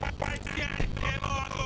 Rapaziada, é logo!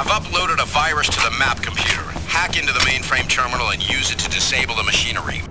I've uploaded a virus to the map computer. Hack into the mainframe terminal and use it to disable the machinery.